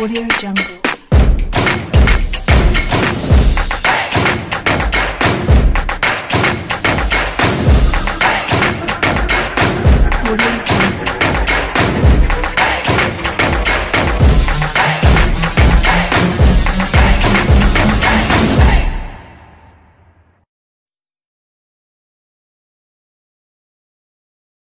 Audio Jungle.